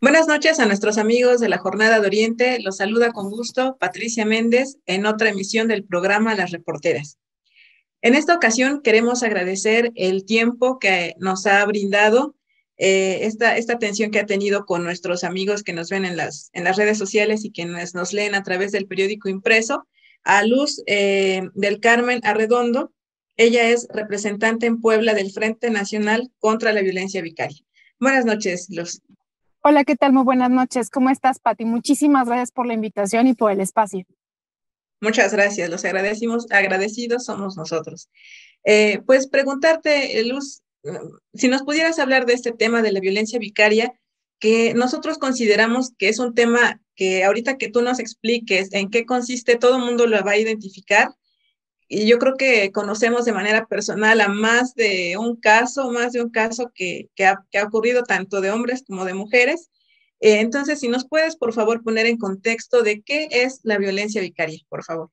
Buenas noches a nuestros amigos de la Jornada de Oriente. Los saluda con gusto Patricia Méndez en otra emisión del programa Las Reporteras. En esta ocasión queremos agradecer el tiempo que nos ha brindado, eh, esta, esta atención que ha tenido con nuestros amigos que nos ven en las, en las redes sociales y que nos, leen a través del periódico impreso, a Luz eh, del Carmen Arredondo. Ella es representante en Puebla del Frente Nacional contra la Violencia Vicaria. Buenas noches, Luz. Hola, ¿qué tal? Muy buenas noches. ¿Cómo estás, Pati? Muchísimas gracias por la invitación y por el espacio. Muchas gracias. Los agradecimos, agradecidos somos nosotros. Eh, pues preguntarte, Luz, si nos pudieras hablar de este tema de la violencia vicaria, que nosotros consideramos que es un tema que ahorita que tú nos expliques en qué consiste, todo el mundo lo va a identificar, y yo creo que conocemos de manera personal a más de un caso, más de un caso que, ha, ocurrido tanto de hombres como de mujeres. Eh, entonces, si nos puedes, por favor, poner en contexto de qué es la violencia vicaria, por favor.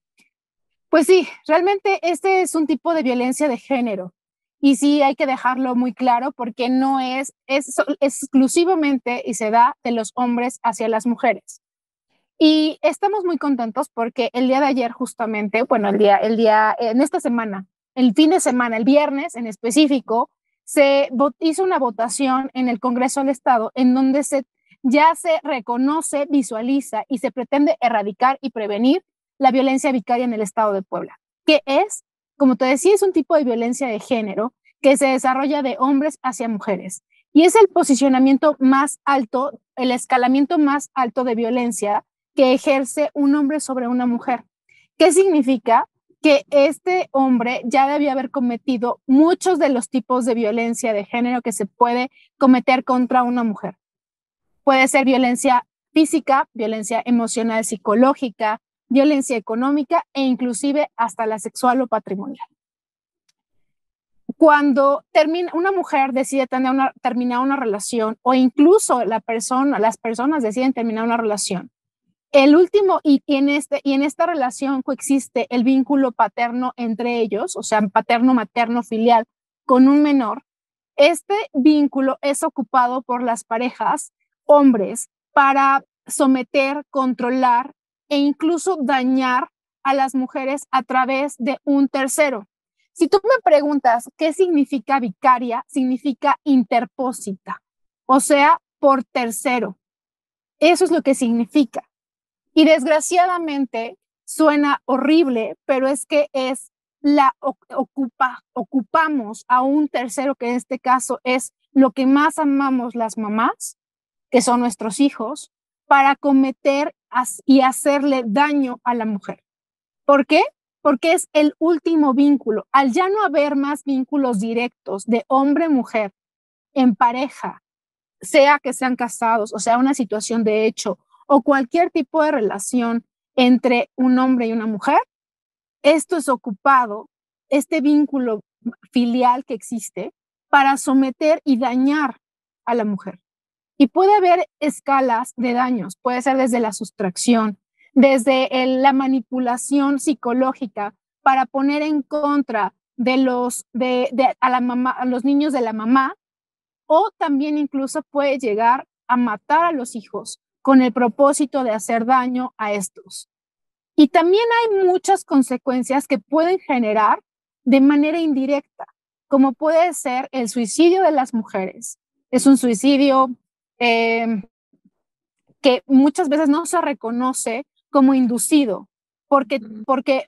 Pues sí, realmente este es un tipo de violencia de género. Y sí, hay que dejarlo muy claro porque no es, es exclusivamente y se da de los hombres hacia las mujeres. Y estamos muy contentos porque el día de ayer justamente, bueno, el día, el día, en esta semana, el fin de semana, el viernes en específico, se hizo una votación en el Congreso del Estado en donde se, ya se reconoce, visualiza y se pretende erradicar y prevenir la violencia vicaria en el Estado de Puebla, que es, como te decía, es un tipo de violencia de género que se desarrolla de hombres hacia mujeres. Y es el posicionamiento más alto, el escalamiento más alto de violencia que ejerce un hombre sobre una mujer. ¿Qué significa? Que este hombre ya debía haber cometido muchos de los tipos de violencia de género que se puede cometer contra una mujer. Puede ser violencia física, violencia emocional, psicológica, violencia económica e inclusive hasta la sexual o patrimonial. Cuando termina, una mujer decide tener una, terminar una relación o incluso las personas deciden terminar una relación, el último, y, en este, y en esta relación coexiste el vínculo paterno entre ellos, o sea, paterno, materno, filial, con un menor. Este vínculo es ocupado por las parejas, hombres, para someter, controlar e incluso dañar a las mujeres a través de un tercero. Si tú me preguntas qué significa vicaria, significa interpósita, o sea, por tercero. Eso es lo que significa. Y desgraciadamente suena horrible, pero es que es la ocupa, ocupamos a un tercero que en este caso es lo que más amamos las mamás, que son nuestros hijos, para cometer y hacerle daño a la mujer. ¿Por qué? Porque es el último vínculo. Al ya no haber más vínculos directos de hombre-mujer en pareja, sea que sean casados, o sea, una situación de hecho, o cualquier tipo de relación entre un hombre y una mujer, esto es ocupado, este vínculo filial que existe, para someter y dañar a la mujer. Y puede haber escalas de daños, puede ser desde la sustracción, desde la manipulación psicológica para poner en contra de los de, a la mamá, a los niños de la mamá, o también incluso puede llegar a matar a los hijos con el propósito de hacer daño a estos. Y también hay muchas consecuencias que pueden generar de manera indirecta, como puede ser el suicidio de las mujeres. Es un suicidio em, que muchas veces no se reconoce como inducido, porque, porque,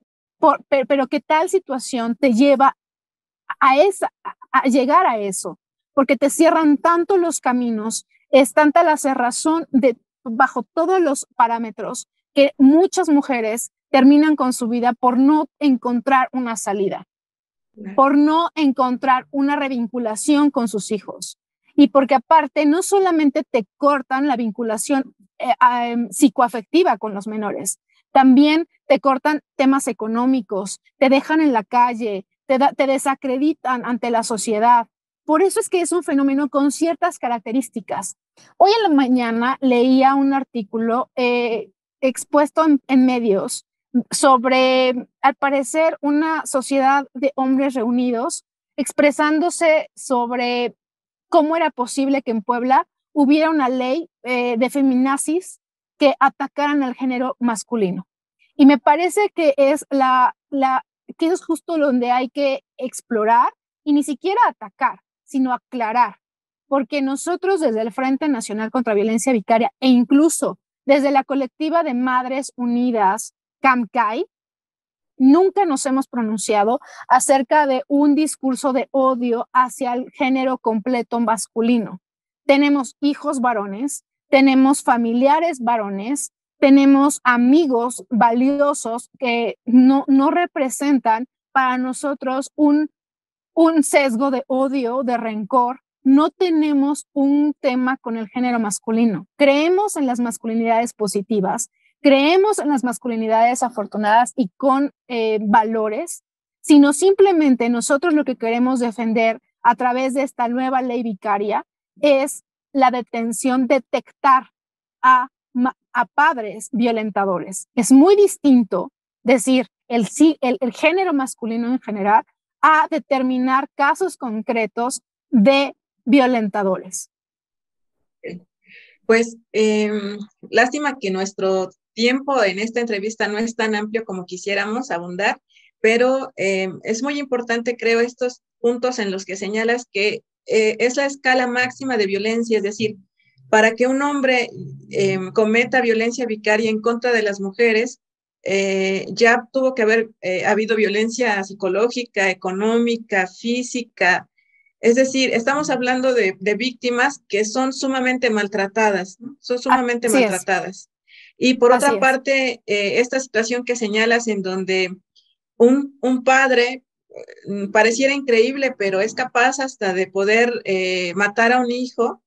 pero que tal situación te lleva a, esa, a llegar a eso, porque te cierran tanto los caminos, es tanta la cerrazón de bajo todos los parámetros que muchas mujeres terminan con su vida por no encontrar una salida, por no encontrar una revinculación con sus hijos. Y porque aparte no solamente te cortan la vinculación eh, em, psicoafectiva con los menores, también te cortan temas económicos, te dejan en la calle, te, te desacreditan ante la sociedad. Por eso es que es un fenómeno con ciertas características Hoy en la mañana leía un artículo eh, expuesto en, medios sobre, al parecer, una sociedad de hombres reunidos expresándose sobre cómo era posible que en Puebla hubiera una ley eh, de feminazis que atacaran al género masculino. Y me parece que es la, que es justo donde hay que explorar y ni siquiera atacar, sino aclarar, porque nosotros desde el Frente Nacional contra Violencia Vicaria e incluso desde la colectiva de Madres Unidas, CAMCAI, nunca nos hemos pronunciado acerca de un discurso de odio hacia el género completo masculino. Tenemos hijos varones, tenemos familiares varones, tenemos amigos valiosos que no, no representan para nosotros un, un sesgo de odio, de rencor. No tenemos un tema con el género masculino. Creemos en las masculinidades positivas, creemos en las masculinidades afortunadas y con eh, valores, sino simplemente nosotros lo que queremos defender a través de esta nueva ley vicaria es la detención, detectar a, padres violentadores. Es muy distinto decir el género masculino en general a determinar casos concretos de violentadores. Pues eh, lástima que nuestro tiempo en esta entrevista no es tan amplio como quisiéramos abundar, pero eh, es muy importante, creo, estos puntos en los que señalas que eh, es la escala máxima de violencia, es decir, para que un hombre eh, cometa violencia vicaria en contra de las mujeres, eh, ya tuvo que haber habido violencia psicológica, económica, física. Es decir, estamos hablando de, víctimas que son sumamente maltratadas, son sumamente maltratadas. Y por otra parte, esta situación que señalas en donde un, un padre Mm, pareciera increíble, pero es capaz hasta de poder eh, matar a un hijo,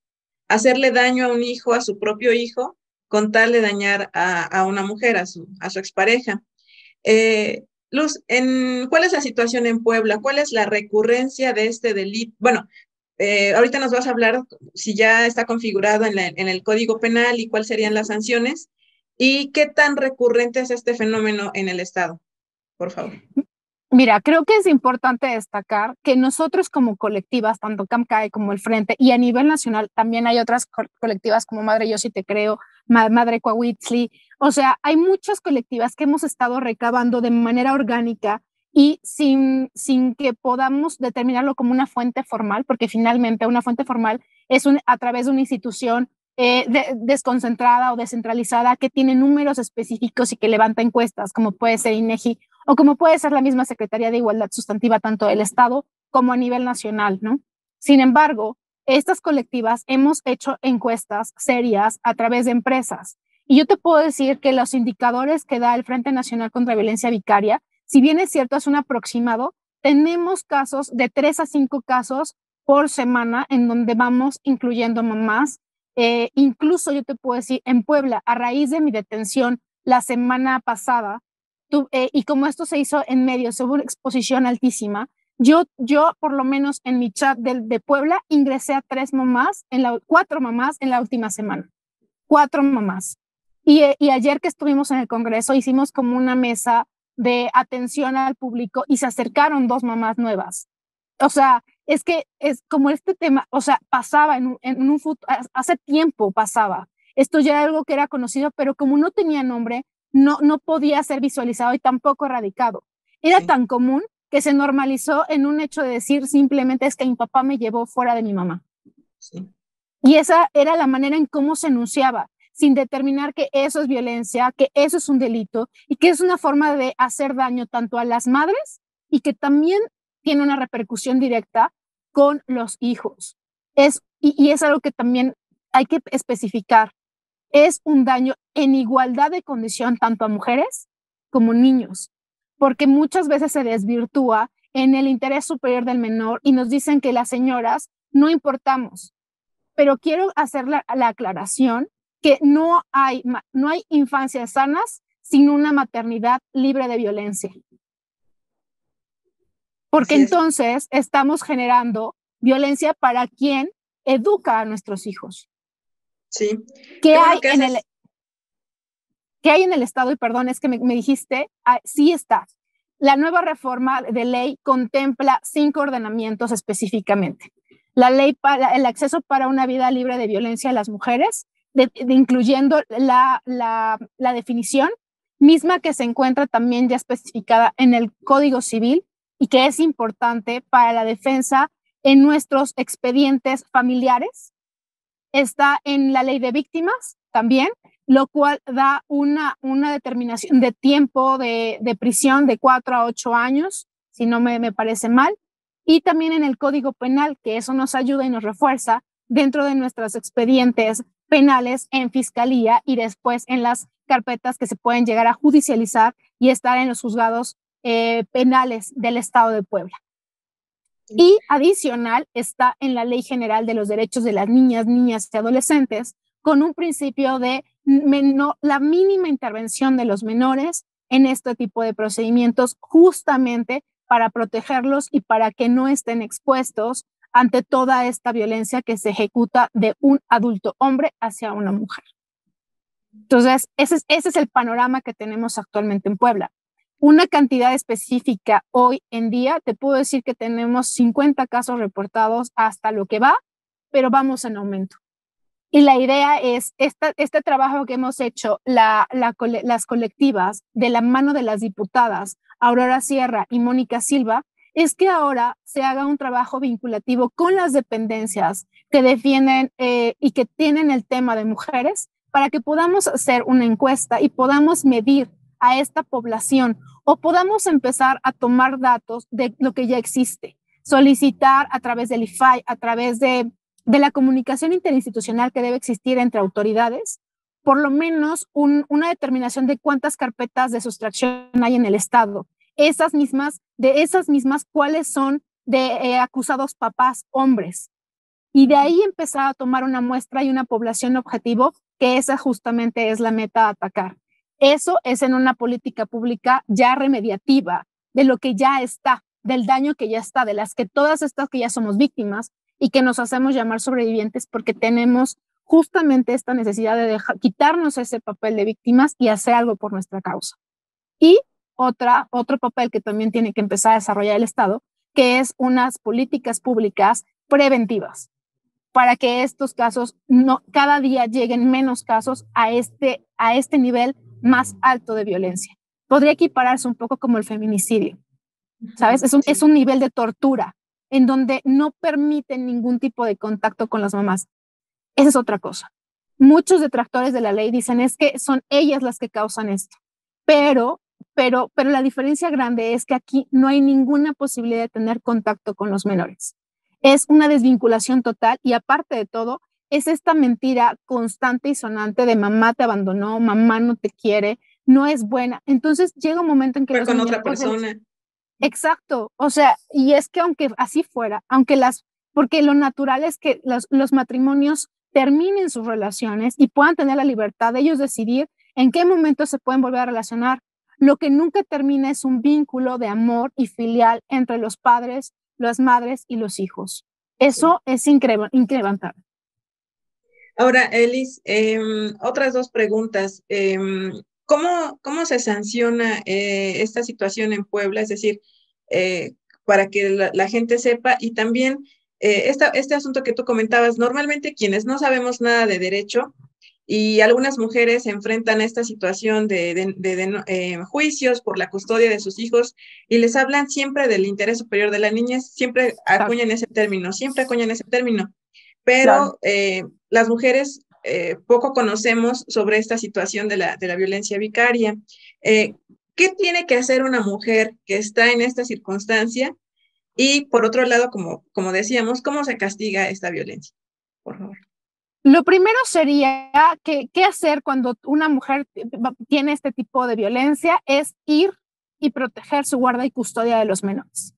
hacerle daño a un hijo, a su propio hijo, con tal de dañar a, una mujer, a su, a su expareja. Eh, Luz, en, ¿cuál es la situación en Puebla? ¿Cuál es la recurrencia de este delito? Bueno, eh, ahorita nos vas a hablar si ya está configurado en, en, el Código Penal y cuáles serían las sanciones y qué tan recurrente es este fenómeno en el Estado, por favor. Mira, creo que es importante destacar que nosotros como colectivas, tanto CAMCAE como el Frente, y a nivel nacional también hay otras colectivas como Madre Yo Si Te Creo, Madre Coahuitzli, o sea, hay muchas colectivas que hemos estado recabando de manera orgánica y sin, sin que podamos determinarlo como una fuente formal, porque finalmente una fuente formal es a través de una institución eh, desconcentrada o descentralizada que tiene números específicos y que levanta encuestas, como puede ser INEGI o como puede ser la misma Secretaría de Igualdad Sustantiva tanto del Estado como a nivel nacional, ¿no? Sin embargo, estas colectivas hemos hecho encuestas serias a través de empresas y yo te puedo decir que los indicadores que da el Frente Nacional contra Violencia Vicaria, si bien es cierto, es un aproximado, tenemos casos de tres a cinco casos por semana en donde vamos incluyendo mamás. Eh, incluso yo te puedo decir, en Puebla, a raíz de mi detención la semana pasada, eh, y como esto se hizo en medio, hubo una exposición altísima, yo, yo por lo menos en mi chat de, de Puebla ingresé a tres mamás, en la, cuatro mamás en la última semana, cuatro mamás. Y, eh, y ayer que estuvimos en el Congreso hicimos como una mesa de atención al público y se acercaron dos mamás nuevas. O sea, es que es como este tema, o sea, pasaba en en un futuro, hace tiempo pasaba. Esto ya era algo que era conocido, pero como no tenía nombre, no, no podía ser visualizado y tampoco erradicado. Era tan común que se normalizó en un hecho de decir simplemente es que mi papá me llevó fuera de mi mamá. Y esa era la manera en cómo se enunciaba, sin determinar que eso es violencia, que eso es un delito y que es una forma de hacer daño tanto a las madres y que también tiene una repercusión directa con los hijos. Es, y es algo que también hay que especificar es un daño en igualdad de condición tanto a mujeres como niños, porque muchas veces se desvirtúa en el interés superior del menor y nos dicen que las señoras no importamos. Pero quiero hacer la, aclaración que no hay, no hay infancias sanas sin una maternidad libre de violencia. Porque entonces estamos generando violencia para quien educa a nuestros hijos. Sí. ¿Qué hay, en el, ¿Qué hay en el Estado? Y perdón, es que me, dijiste, ah, sí está. La nueva reforma de ley contempla cinco ordenamientos específicamente. la ley para el acceso para una vida libre de violencia a las mujeres, incluyendo la, la, la definición misma que se encuentra también ya especificada en el Código Civil y que es importante para la defensa en nuestros expedientes familiares. Está en la ley de víctimas también, lo cual da una, una determinación de tiempo de, prisión de cuatro a ocho años, si no me, me parece mal. Y también en el Código Penal, que eso nos ayuda y nos refuerza dentro de nuestros expedientes penales en fiscalía y después en las carpetas que se pueden llegar a judicializar y estar en los juzgados eh, penales del Estado de Puebla. Y adicional está en la Ley General de los Derechos de las Niñas, Niñas y Adolescentes, con un principio de la mínima intervención de los menores en este tipo de procedimientos, justamente para protegerlos y para que no estén expuestos ante toda esta violencia que se ejecuta de un adulto hombre hacia una mujer. Entonces, ese es, ese es el panorama que tenemos actualmente en Puebla. Una cantidad específica hoy en día, te puedo decir que tenemos 50 casos reportados hasta lo que va, pero vamos en aumento. Y la idea es, esta, este trabajo que hemos hecho, la, las colectivas, de la mano de las diputadas Aurora Sierra y Mónica Silva, es que ahora se haga un trabajo vinculativo con las dependencias que defienden eh, y que tienen el tema de mujeres para que podamos hacer una encuesta y podamos medir a esta población o podamos empezar a tomar datos de lo que ya existe, solicitar a través del IFAI, a través de, de la comunicación interinstitucional que debe existir entre autoridades, por lo menos una determinación de cuántas carpetas de sustracción hay en el Estado esas mismas, de esas mismas, cuáles son de eh, acusados papás hombres. Y de ahí empezar a tomar una muestra y una población objetivo, que esa justamente es la meta a atacar. Eso es en una política pública ya remediativa de lo que ya está, del daño que ya está, de las que todas estas que ya somos víctimas y que nos hacemos llamar sobrevivientes porque tenemos justamente esta necesidad de quitarnos ese papel de víctimas y hacer algo por nuestra causa. Y otra, otro papel que también tiene que empezar a desarrollar el Estado, que es unas políticas públicas preventivas para que estos casos no cada día lleguen menos casos a este a este nivel más alto de violencia. Podría equipararse un poco como el feminicidio. ¿Sabes? Es un, es un nivel de tortura en donde no permiten ningún tipo de contacto con las mamás. Esa es otra cosa. Muchos detractores de la ley dicen es que son ellas las que causan esto, pero pero, pero la diferencia grande es que aquí no hay ninguna posibilidad de tener contacto con los menores. Es una desvinculación total y aparte de todo, es esta mentira constante y sonante de mamá te abandonó, mamá no te quiere, no es buena. Entonces llega un momento en que... Fue con otra persona. Exacto, o sea, y es que aunque así fuera, aunque las, porque lo natural es que los, los matrimonios terminen sus relaciones y puedan tener la libertad de ellos decidir en qué momento se pueden volver a relacionar, lo que nunca termina es un vínculo de amor y filial entre los padres, las madres y los hijos. Eso es incrementar. Ahora, Elis, em, otras dos preguntas. Em, ¿cómo, ¿Cómo se sanciona eh, esta situación en Puebla? Es decir, eh, para que la, gente sepa y también eh, este asunto que tú comentabas, normalmente quienes no sabemos nada de derecho, y algunas mujeres enfrentan esta situación de, eh, juicios por la custodia de sus hijos y les hablan siempre del interés superior de la niña, siempre acuñan ese término, siempre acuñan ese término, pero eh, las mujeres eh, poco conocemos sobre esta situación de la, de la violencia vicaria. ¿Qué tiene que hacer una mujer que está en esta circunstancia? Y por otro lado, como, como decíamos, ¿cómo se castiga esta violencia? Por favor. Lo primero sería que qué hacer cuando una mujer tiene este tipo de violencia es ir y proteger su guarda y custodia de los menores.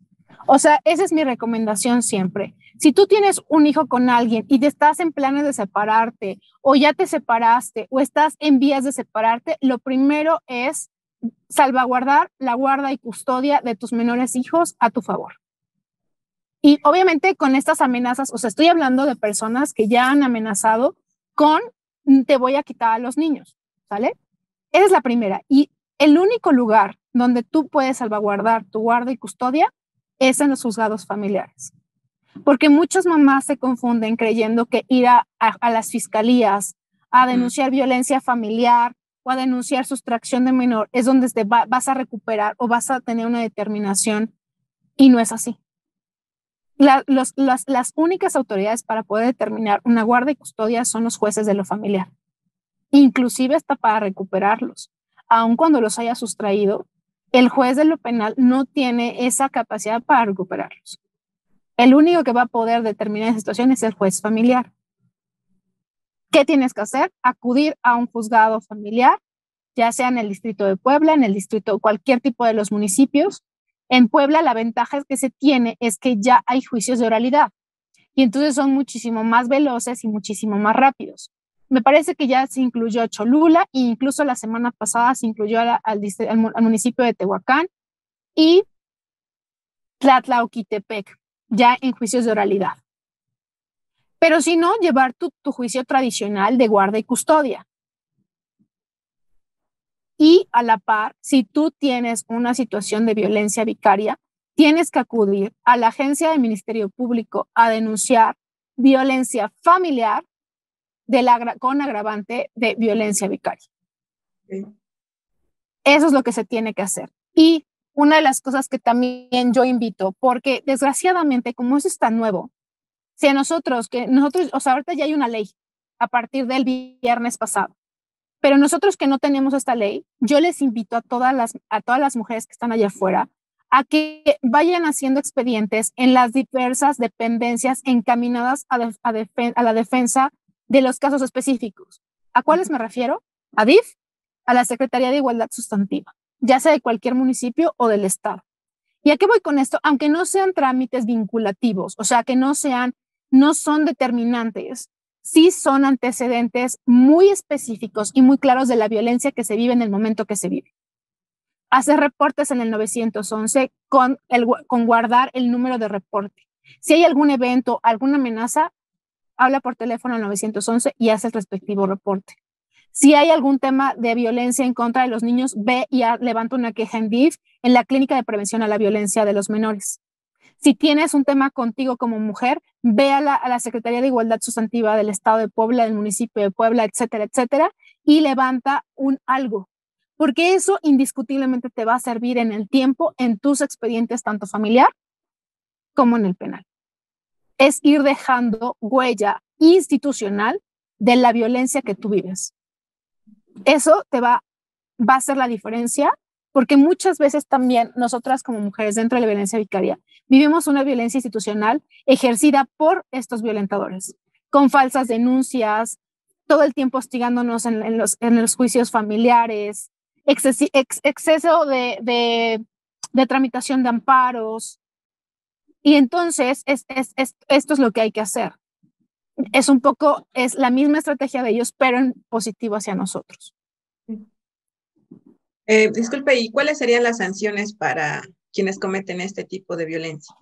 O sea, esa es mi recomendación siempre. Si tú tienes un hijo con alguien y te estás en planes de separarte o ya te separaste o estás en vías de separarte, lo primero es salvaguardar la guarda y custodia de tus menores hijos a tu favor. Y obviamente con estas amenazas, o sea, estoy hablando de personas que ya han amenazado con te voy a quitar a los niños, ¿sale? Esa es la primera. Y el único lugar donde tú puedes salvaguardar tu guarda y custodia es en los juzgados familiares. Porque muchas mamás se confunden creyendo que ir a, las fiscalías a denunciar violencia familiar o a denunciar sustracción de menor es donde te vas a recuperar o vas a tener una determinación y no es así. las, únicas autoridades para poder determinar una guarda y custodia son los jueces de lo familiar, inclusive hasta para recuperarlos. Aun cuando los haya sustraído, el juez de lo penal no tiene esa capacidad para recuperarlos. El único que va a poder determinar esa situación es el juez familiar. ¿Qué tienes que hacer? Acudir a un juzgado familiar, ya sea en el distrito de Puebla, en el distrito, cualquier tipo de los municipios. En Puebla la ventaja que se tiene es que ya hay juicios de oralidad y entonces son muchísimo más veloces y muchísimo más rápidos. Me parece que ya se incluyó Cholula e incluso la semana pasada se incluyó al, municipio de Tehuacán y Tlatlauquitepec, ya en juicios de oralidad. Pero si no, llevar tu, juicio tradicional de guarda y custodia. Y a la par, si tú tienes una situación de violencia vicaria, tienes que acudir a la agencia del Ministerio Público a denunciar violencia familiar de la, con agravante de violencia vicaria. Eso es lo que se tiene que hacer. Y una de las cosas que también yo invito, porque desgraciadamente como eso está nuevo, si a nosotros, que nosotros, o sea, ahorita ya hay una ley a partir del viernes pasado, pero nosotros que no tenemos esta ley, yo les invito a todas las, a todas las mujeres que están allá afuera a que vayan haciendo expedientes en las diversas dependencias encaminadas a, a, la defensa de los casos específicos. ¿A cuáles me refiero? A DIF, a la Secretaría de Igualdad Sustantiva, ya sea de cualquier municipio o del Estado. ¿Y a qué voy con esto? Aunque no sean trámites vinculativos, o sea, que no sean no son determinantes, sí son antecedentes muy específicos y muy claros de la violencia que se vive en el momento que se vive. Hace reportes en el 911 con, el, con guardar el número de reporte. Si hay algún evento, alguna amenaza, habla por teléfono al 911 y hace el respectivo reporte. Si hay algún tema de violencia en contra de los niños, ve y levanta una queja en DIF en la Clínica de Prevención a la Violencia de los Menores. Si tienes un tema contigo como mujer, ve a la, Secretaría de Igualdad Sustantiva del Estado de Puebla, del municipio de Puebla, etcétera, etcétera, y levanta un algo, porque eso indiscutiblemente te va a servir en el tiempo, en tus expedientes, tanto familiar como en el penal. Es ir dejando huella institucional de la violencia que tú vives. Eso te va, a hacer la diferencia porque muchas veces también nosotras como mujeres dentro de la violencia vicaria vivimos una violencia institucional ejercida por estos violentadores, con falsas denuncias, todo el tiempo hostigándonos en, los, juicios familiares, exceso de, tramitación de amparos. Y entonces es, es, esto es lo que hay que hacer. Es un poco, es la misma estrategia de ellos, pero en positivo hacia nosotros. Eh, disculpe, ¿y cuáles serían las sanciones para quienes cometen este tipo de violencia?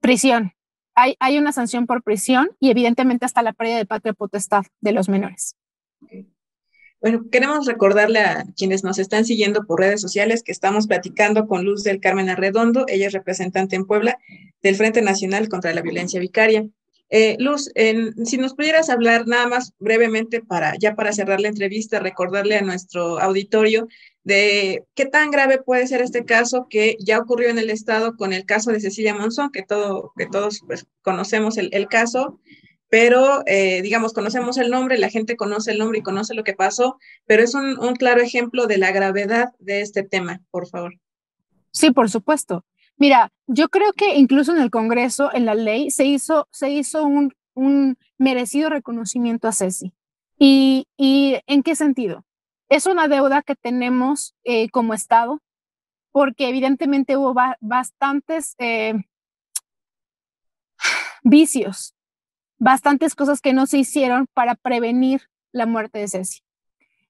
Prisión. Hay, hay una sanción por prisión y evidentemente hasta la pérdida de patria potestad de los menores. Bueno, queremos recordarle a quienes nos están siguiendo por redes sociales que estamos platicando con Luz del Carmen Arredondo, ella es representante en Puebla del Frente Nacional contra la Violencia Vicaria. Eh, Luz, si nos pudieras hablar nada más brevemente para ya para cerrar la entrevista, recordarle a nuestro auditorio de qué tan grave puede ser este caso que ya ocurrió en el estado con el caso de Cecilia Monzón, que todo que todos pues, conocemos el, caso, pero eh, digamos conocemos el nombre, la gente conoce el nombre y conoce lo que pasó, pero es un, un claro ejemplo de la gravedad de este tema, por favor. Sí, por supuesto. Mira, yo creo que incluso en el Congreso, en la ley, se hizo, se hizo un, merecido reconocimiento a Ceci. ¿Y, en qué sentido? Es una deuda que tenemos eh, como Estado, porque evidentemente hubo bastantes eh, vicios, bastantes cosas que no se hicieron para prevenir la muerte de Ceci.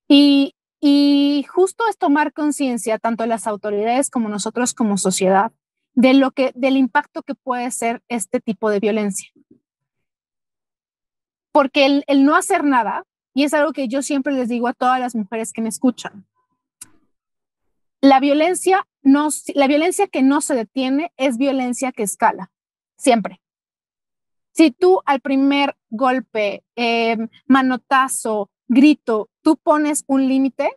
Y, y justo es tomar conciencia, tanto las autoridades como nosotros como sociedad, de lo que, del impacto que puede ser este tipo de violencia. Porque el, el no hacer nada, y es algo que yo siempre les digo a todas las mujeres que me escuchan, la violencia, no, la violencia que no se detiene es violencia que escala, siempre. Si tú al primer golpe, em, manotazo, grito, tú pones un límite,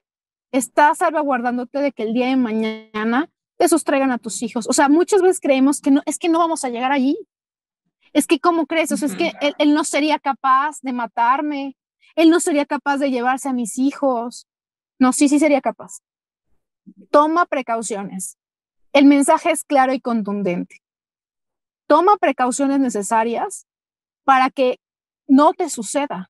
estás salvaguardándote de que el día de mañana te sustraigan a tus hijos. O sea, muchas veces creemos que no, es que no vamos a llegar allí. Es que, ¿cómo crees? O sea, es que él, él no sería capaz de matarme. Él no sería capaz de llevarse a mis hijos. No, sí, sí sería capaz. Toma precauciones. El mensaje es claro y contundente. Toma precauciones necesarias para que no te suceda.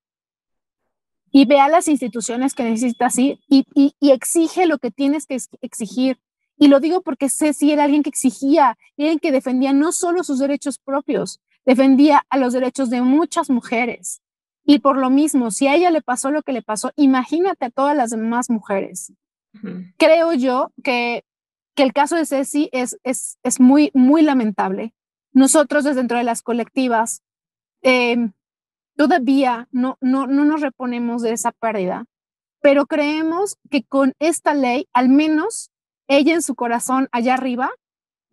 Y ve a las instituciones que necesitas ir y, y, exige lo que tienes que exigir. Y lo digo porque sé si era alguien que exigía, alguien que defendía no solo sus derechos propios, defendía a los derechos de muchas mujeres. Y por lo mismo, si a ella le pasó lo que le pasó, imagínate a todas las demás mujeres. Creo yo que, que, el caso de Ceci es, es, es, muy, muy lamentable. Nosotros desde dentro de las colectivas eh, todavía no, no, no nos reponemos de esa pérdida, pero creemos que con esta ley, al menos ella en su corazón allá arriba,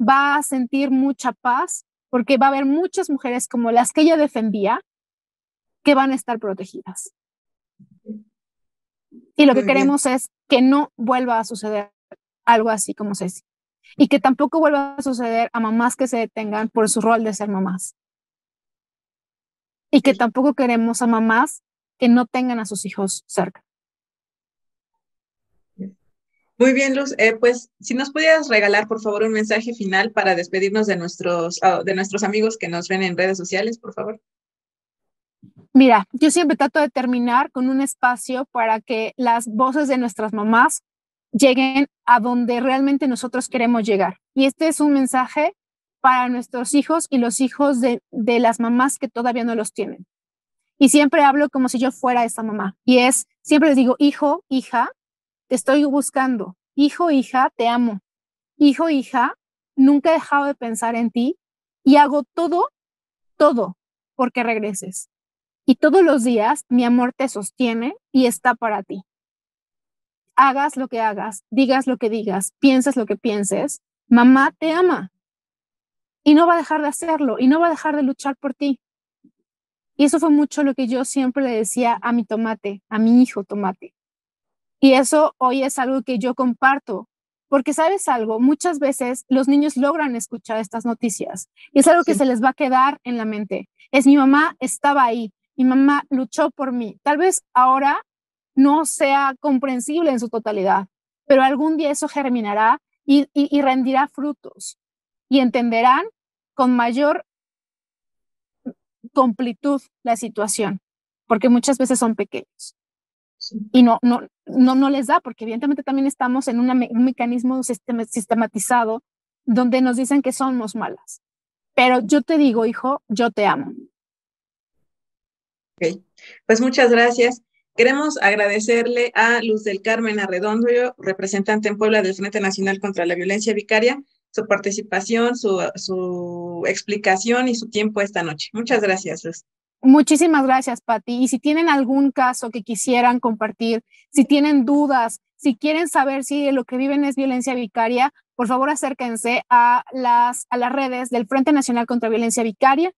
va a sentir mucha paz porque va a haber muchas mujeres como las que ella defendía que van a estar protegidas. Y lo que queremos es que no vuelva a suceder algo así como Ceci. Y que tampoco vuelva a suceder a mamás que se detengan por su rol de ser mamás. Y que tampoco queremos a mamás que no tengan a sus hijos cerca. Muy bien, Luz. Eh, pues si nos pudieras regalar, por favor, un mensaje final para despedirnos de nuestros, ah, de nuestros amigos que nos ven en redes sociales, por favor. Mira, yo siempre trato de terminar con un espacio para que las voces de nuestras mamás lleguen a donde realmente nosotros queremos llegar. Y este es un mensaje para nuestros hijos y los hijos de, de las mamás que todavía no los tienen. Y siempre hablo como si yo fuera esa mamá. Y es, siempre les digo, hijo, hija, te estoy buscando. Hijo, hija, te amo. Hijo, hija, nunca he dejado de pensar en ti y hago todo, todo porque regreses. Y todos los días mi amor te sostiene y está para ti. Hagas lo que hagas, digas lo que digas, pienses lo que pienses, mamá te ama. Y no va a dejar de hacerlo y no va a dejar de luchar por ti. Y eso fue mucho lo que yo siempre le decía a mi tomate, a mi hijo tomate. Y eso hoy es algo que yo comparto, porque sabes algo, muchas veces los niños logran escuchar estas noticias y es algo que se les va a quedar en la mente. Es mi mamá estaba ahí, mi mamá luchó por mí. Tal vez ahora no sea comprensible en su totalidad, pero algún día eso germinará y, rendirá frutos y entenderán con mayor completud la situación, porque muchas veces son pequeños. Y no, no, no, no les da, porque evidentemente también estamos en un mecanismo sistematizado donde nos dicen que somos malas. Pero yo te digo, hijo, yo te amo. Pues muchas gracias. Queremos agradecerle a Luz del Carmen Arredondo, representante en Puebla del Frente Nacional contra la Violencia Vicaria, su participación, su, su explicación y su tiempo esta noche. Muchas gracias, Luz. Muchísimas gracias, Patti. Y si tienen algún caso que quisieran compartir, si tienen dudas, si quieren saber si lo que viven es violencia vicaria, por favor acérquense a las, a las redes del Frente Nacional contra Violencia Vicaria,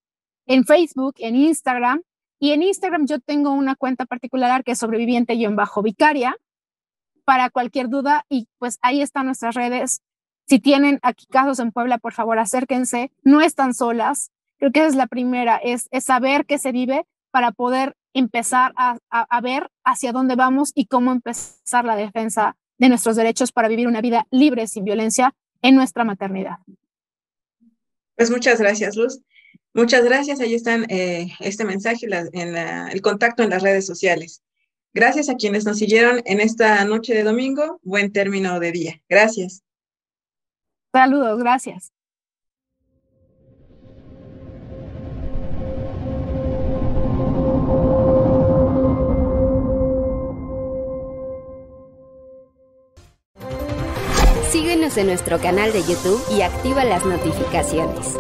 en Facebook, en Instagram, y en Instagram yo tengo una cuenta particular que es sobreviviente-vicaria para cualquier duda y pues ahí están nuestras redes. Si tienen aquí casos en Puebla, por favor acérquense, no están solas. Creo que esa es la primera, es, saber qué se vive para poder empezar a, a, ver hacia dónde vamos y cómo empezar la defensa de nuestros derechos para vivir una vida libre, sin violencia, en nuestra maternidad. Pues muchas gracias, Luz. Muchas gracias. Ahí están eh, este mensaje, en el contacto en las redes sociales. Gracias a quienes nos siguieron en esta noche de domingo. Buen término de día. Gracias. Saludos, gracias. Síguenos en nuestro canal de YouTube y activa las notificaciones.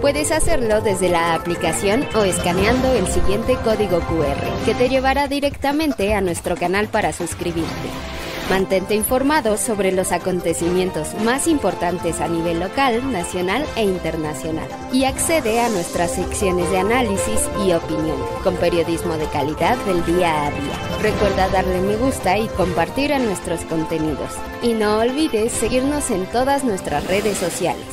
Puedes hacerlo desde la aplicación o escaneando el siguiente código QR que te llevará directamente a nuestro canal para suscribirte. Mantente informado sobre los acontecimientos más importantes a nivel local, nacional e internacional. Y accede a nuestras secciones de análisis y opinión, con periodismo de calidad del día a día. Recuerda darle me gusta y compartir nuestros contenidos. Y no olvides seguirnos en todas nuestras redes sociales.